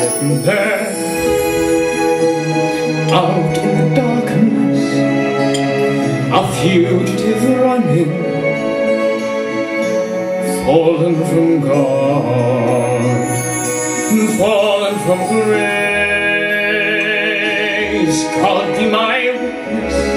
There, out in the darkness, a fugitive running, fallen from God, fallen from grace. God be my witness.